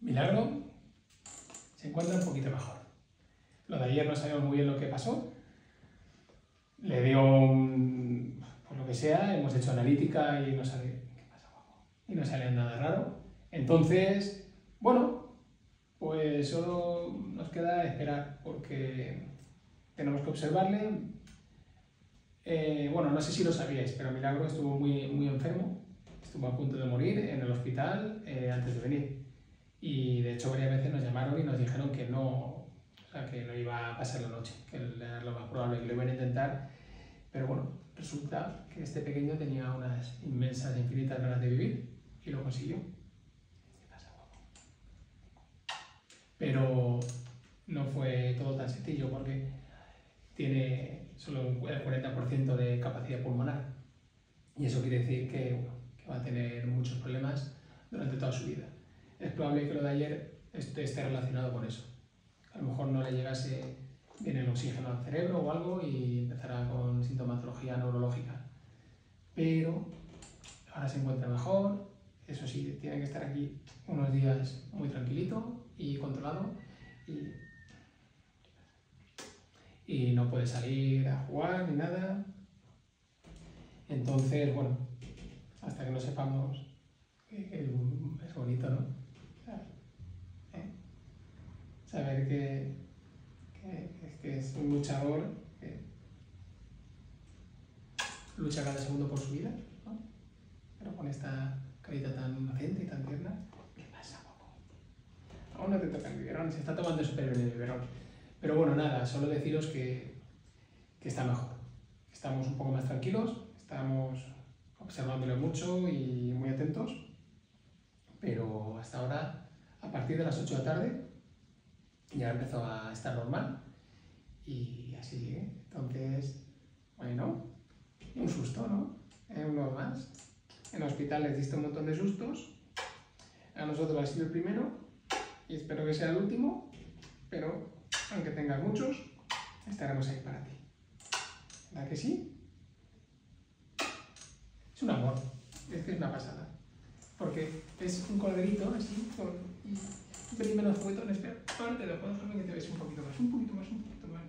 Milagro se encuentra un poquito mejor. Lo de ayer no sabemos muy bien lo que pasó. Le dio un, por lo que sea, hemos hecho analítica y no sale, ¿qué pasa, Y no sale nada raro. Entonces, bueno, pues solo nos queda esperar porque tenemos que observarle. Eh, bueno, no sé si lo sabíais, pero Milagro estuvo muy, muy enfermo, estuvo a punto de morir en el hospital eh, antes de venir. Y de hecho varias veces nos llamaron y nos dijeron que no, o sea, que no iba a pasar la noche, que era lo más probable, que lo iban a intentar. Pero bueno, resulta que este pequeño tenía unas inmensas, infinitas ganas de vivir y lo consiguió. Pero no fue todo tan sencillo porque tiene solo el 40% de capacidad pulmonar. Y eso quiere decir que, que va a tener muchos problemas durante toda su vida es probable que lo de ayer esté, relacionado con eso. A lo mejor no le llegase bien el oxígeno al cerebro o algo y empezará con sintomatología neurológica. Pero ahora se encuentra mejor, eso sí, tiene que estar aquí unos días muy tranquilito y controlado y, y no puede salir a jugar ni nada. Entonces, bueno, hasta que no sepamos, es bonito, ¿no? Saber que, que, es un luchador que lucha cada segundo por su vida, ¿no? pero con esta carita tan inocente y tan tierna. ¿Qué pasa, poco? Aún no te toca el biberón, se está tomando súper bien el biberón. Pero bueno, nada, solo deciros que, que está mejor. Estamos un poco más tranquilos, estamos observándolo mucho y muy atentos, pero hasta ahora, a partir de las 8 de la tarde, ya empezó a estar normal y así sigue. Entonces, bueno, un susto, ¿no? Eh, uno más. En el hospital les diste un montón de sustos. A nosotros ha sido el primero y espero que sea el último, pero aunque tengas muchos, estaremos ahí para ti. ¿Verdad que sí? Es un amor, es que es una pasada. Porque es un colorito así, pelín menos fuetón, espera, ahora te lo puedo que te ves un poquito más, un poquito más, un poquito más.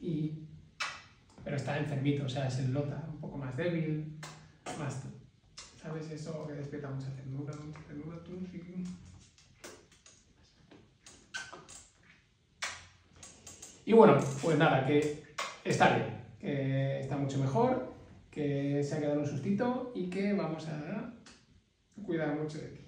Y, pero está enfermito, o sea, se nota un poco más débil, más, ¿sabes? Eso que despierta mucha ternura, mucha ternura, tú, sí. Y bueno, pues nada, que está bien, que está mucho mejor, que se ha quedado un sustito y que vamos a cuidar mucho de ti.